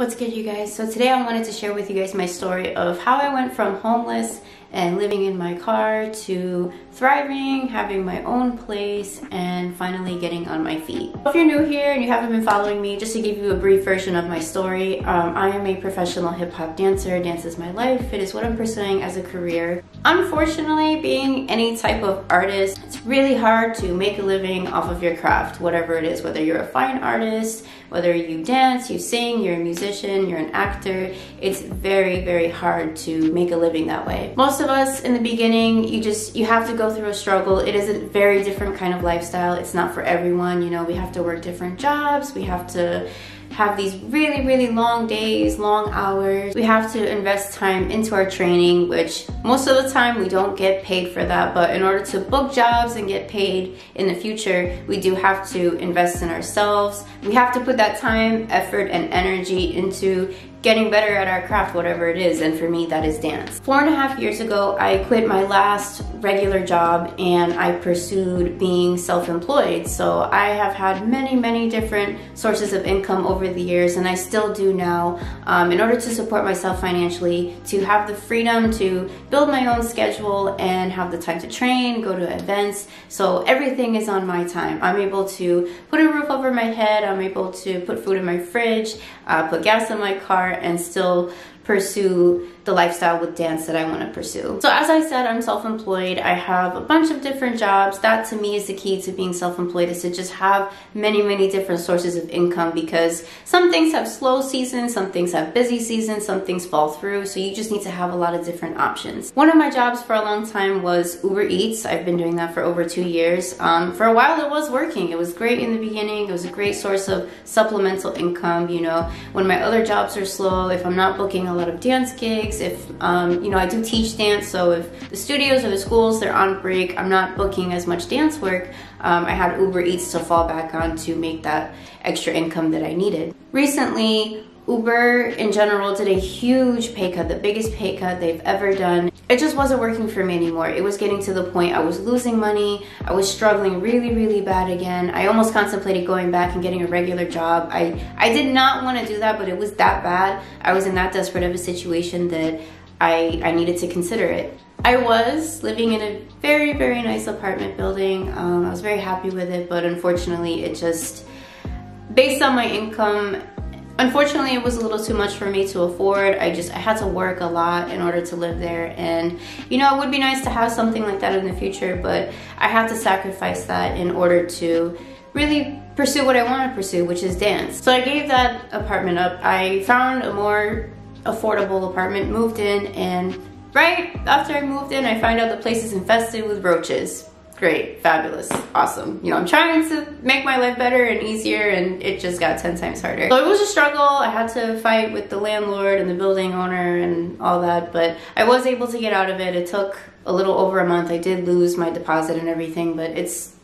What's good you guys? So today I wanted to share with you guys my story of how I went from homeless and living in my car to thriving, having my own place, and finally getting on my feet. If you're new here and you haven't been following me, just to give you a brief version of my story, um, I am a professional hip hop dancer. Dance is my life. It is what I'm pursuing as a career. Unfortunately, being any type of artist, it's really hard to make a living off of your craft, whatever it is, whether you're a fine artist, whether you dance, you sing, you're a musician, you're an actor, it's very, very hard to make a living that way. Most of us in the beginning, you just, you have to go through a struggle. It is a very different kind of lifestyle. It's not for everyone, you know, we have to work different jobs, we have to have these really, really long days, long hours. We have to invest time into our training, which most of the time we don't get paid for that. But in order to book jobs and get paid in the future, we do have to invest in ourselves. We have to put that time, effort, and energy into getting better at our craft, whatever it is, and for me, that is dance. Four and a half years ago, I quit my last regular job and I pursued being self-employed. So I have had many, many different sources of income over the years, and I still do now, um, in order to support myself financially, to have the freedom to build my own schedule and have the time to train, go to events. So everything is on my time. I'm able to put a roof over my head, I'm able to put food in my fridge, uh, put gas in my car, and still pursue the lifestyle with dance that I want to pursue. So as I said, I'm self-employed. I have a bunch of different jobs. That to me is the key to being self-employed is to just have many, many different sources of income because some things have slow seasons, some things have busy seasons, some things fall through. So you just need to have a lot of different options. One of my jobs for a long time was Uber Eats. I've been doing that for over two years. Um, for a while it was working. It was great in the beginning. It was a great source of supplemental income. You know, when my other jobs are slow, if I'm not booking a lot of dance gigs, if, um, you know, I do teach dance, so if the studios or the schools, they're on break, I'm not booking as much dance work, um, I had Uber Eats to fall back on to make that extra income that I needed. Recently, Uber in general did a huge pay cut, the biggest pay cut they've ever done. It just wasn't working for me anymore. It was getting to the point I was losing money. I was struggling really, really bad again. I almost contemplated going back and getting a regular job. I, I did not want to do that, but it was that bad. I was in that desperate of a situation that I, I needed to consider it. I was living in a very, very nice apartment building. Um, I was very happy with it, but unfortunately it just, based on my income Unfortunately, it was a little too much for me to afford. I just, I had to work a lot in order to live there. And, you know, it would be nice to have something like that in the future, but I had to sacrifice that in order to really pursue what I want to pursue, which is dance. So I gave that apartment up. I found a more affordable apartment, moved in, and right after I moved in, I find out the place is infested with roaches great, fabulous, awesome. You know, I'm trying to make my life better and easier and it just got 10 times harder. So it was a struggle. I had to fight with the landlord and the building owner and all that, but I was able to get out of it. It took a little over a month. I did lose my deposit and everything, but it's,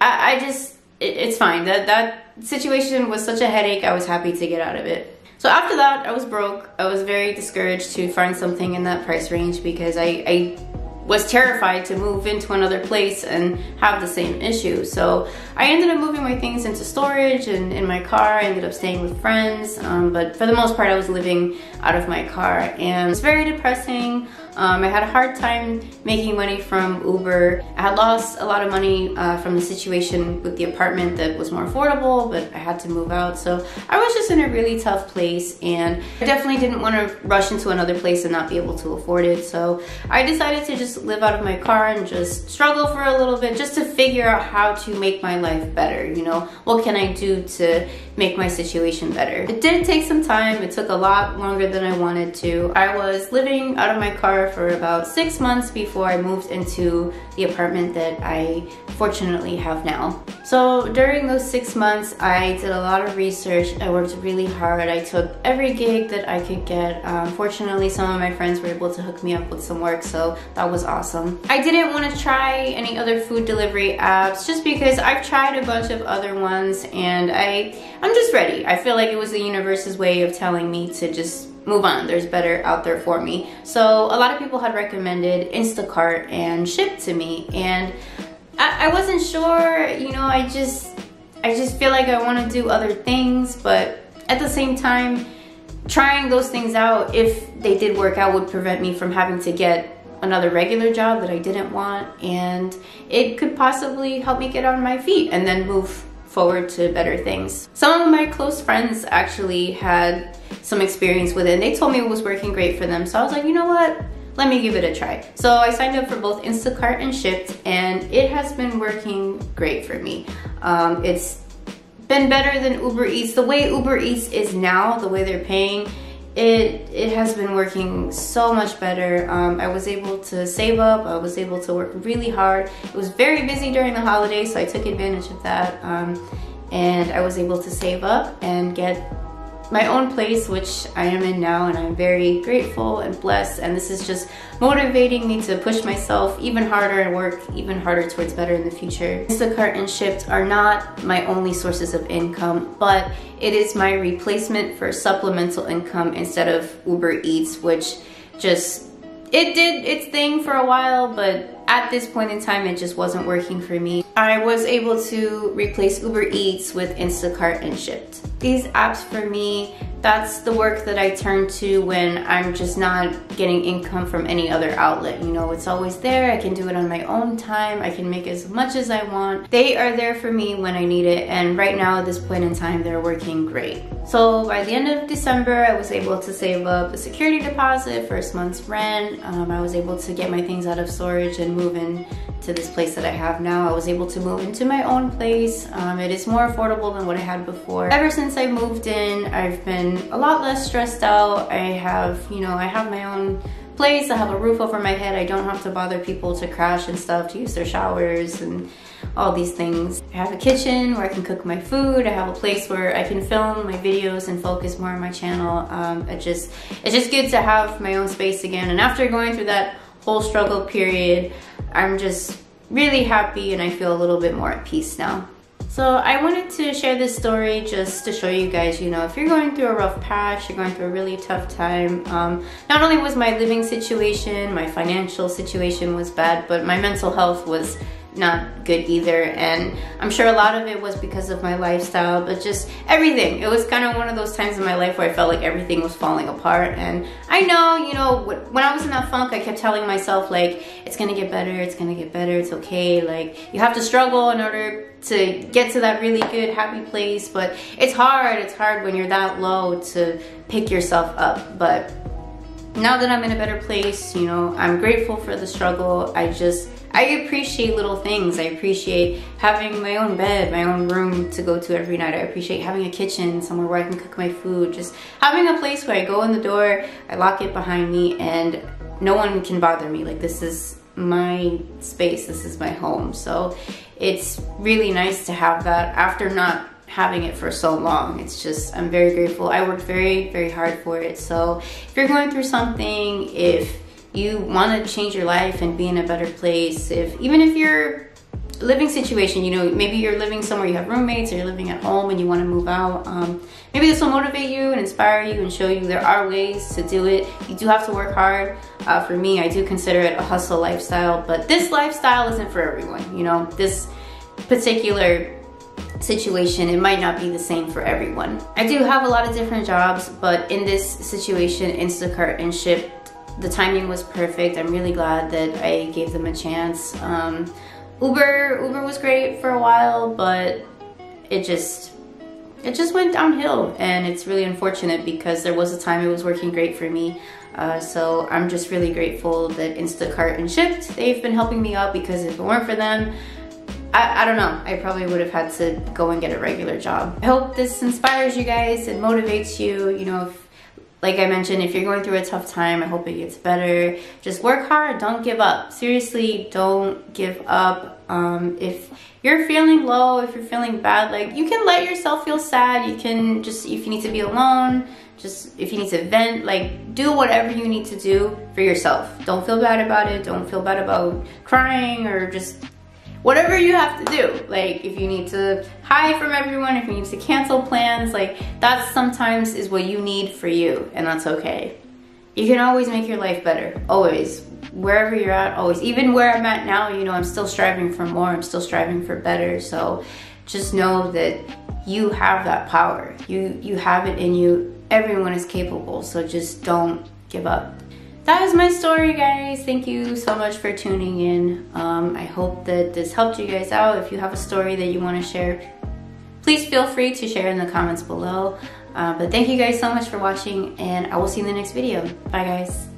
I, I just, it, it's fine. That, that situation was such a headache. I was happy to get out of it. So after that, I was broke. I was very discouraged to find something in that price range because I, I was terrified to move into another place and have the same issue. So I ended up moving my things into storage and in my car. I ended up staying with friends, um, but for the most part, I was living out of my car. And it's very depressing. Um, I had a hard time making money from Uber. I had lost a lot of money uh, from the situation with the apartment that was more affordable, but I had to move out. So I was just in a really tough place and I definitely didn't want to rush into another place and not be able to afford it. So I decided to just live out of my car and just struggle for a little bit just to figure out how to make my life better. You know, what can I do to make my situation better? It did take some time. It took a lot longer than I wanted to. I was living out of my car for about six months before I moved into the apartment that I fortunately have now. So during those six months, I did a lot of research. I worked really hard. I took every gig that I could get. Um, fortunately, some of my friends were able to hook me up with some work, so that was awesome. I didn't want to try any other food delivery apps just because I've tried a bunch of other ones and I, I'm just ready. I feel like it was the universe's way of telling me to just move on. There's better out there for me. So a lot of people had recommended Instacart and Shipt to me. And I, I wasn't sure, you know, I just, I just feel like I want to do other things. But at the same time, trying those things out, if they did work out, would prevent me from having to get another regular job that I didn't want. And it could possibly help me get on my feet and then move forward to better things. Some of my close friends actually had some experience with it and they told me it was working great for them. So I was like, you know what? Let me give it a try. So I signed up for both Instacart and Shipt and it has been working great for me. Um, it's been better than Uber Eats. The way Uber Eats is now, the way they're paying, it it has been working so much better. Um, I was able to save up. I was able to work really hard. It was very busy during the holidays, so I took advantage of that. Um, and I was able to save up and get my own place, which I am in now, and I'm very grateful and blessed. And this is just motivating me to push myself even harder and work even harder towards better in the future. Instacart and Shipt are not my only sources of income, but it is my replacement for supplemental income instead of Uber Eats, which just it did its thing for a while, but at this point in time, it just wasn't working for me. I was able to replace Uber Eats with Instacart and Shipt. These apps for me, that's the work that I turn to when I'm just not getting income from any other outlet. You know, it's always there. I can do it on my own time. I can make as much as I want. They are there for me when I need it. And right now, at this point in time, they're working great. So by the end of December, I was able to save up a security deposit, first month's rent. Um, I was able to get my things out of storage and move in to this place that I have now. I was able to move into my own place. Um, it is more affordable than what I had before. Ever since I moved in, I've been a lot less stressed out. I have, you know, I have my own place. I have a roof over my head. I don't have to bother people to crash and stuff, to use their showers and all these things. I have a kitchen where I can cook my food. I have a place where I can film my videos and focus more on my channel. Um, it just, it's just good to have my own space again. And after going through that whole struggle period, I'm just really happy and I feel a little bit more at peace now. So I wanted to share this story just to show you guys, you know, if you're going through a rough patch, you're going through a really tough time, um, not only was my living situation, my financial situation was bad, but my mental health was not good either. And I'm sure a lot of it was because of my lifestyle but just everything. It was kind of one of those times in my life where I felt like everything was falling apart. And I know you know when I was in that funk I kept telling myself like it's gonna get better it's gonna get better it's okay. Like you have to struggle in order to get to that really good happy place but it's hard it's hard when you're that low to pick yourself up. But now that I'm in a better place, you know, I'm grateful for the struggle. I just, I appreciate little things. I appreciate having my own bed, my own room to go to every night. I appreciate having a kitchen, somewhere where I can cook my food. Just having a place where I go in the door, I lock it behind me and no one can bother me. Like this is my space, this is my home. So it's really nice to have that after not having it for so long. It's just, I'm very grateful. I worked very, very hard for it. So if you're going through something, if you want to change your life and be in a better place, if even if you're living situation, you know, maybe you're living somewhere you have roommates or you're living at home and you want to move out, um, maybe this will motivate you and inspire you and show you there are ways to do it. You do have to work hard. Uh, for me, I do consider it a hustle lifestyle, but this lifestyle isn't for everyone, you know, this particular situation, it might not be the same for everyone. I do have a lot of different jobs, but in this situation, Instacart and Shipt, the timing was perfect. I'm really glad that I gave them a chance. Um, Uber, Uber was great for a while, but it just, it just went downhill and it's really unfortunate because there was a time it was working great for me. Uh, so I'm just really grateful that Instacart and Shipt, they've been helping me out because if it weren't for them, I, I don't know. I probably would have had to go and get a regular job. I hope this inspires you guys and motivates you. You know, like I mentioned, if you're going through a tough time, I hope it gets better. Just work hard. Don't give up. Seriously, don't give up. Um, if you're feeling low, if you're feeling bad, like you can let yourself feel sad. You can just, if you need to be alone, just if you need to vent, like do whatever you need to do for yourself. Don't feel bad about it. Don't feel bad about crying or just whatever you have to do. Like if you need to hide from everyone, if you need to cancel plans, like that sometimes is what you need for you and that's okay. You can always make your life better, always. Wherever you're at, always. Even where I'm at now, you know, I'm still striving for more, I'm still striving for better. So just know that you have that power. You, you have it in you everyone is capable, so just don't give up. That is my story, guys. Thank you so much for tuning in. Um, I hope that this helped you guys out. If you have a story that you want to share, please feel free to share in the comments below. Uh, but thank you guys so much for watching, and I will see you in the next video. Bye, guys.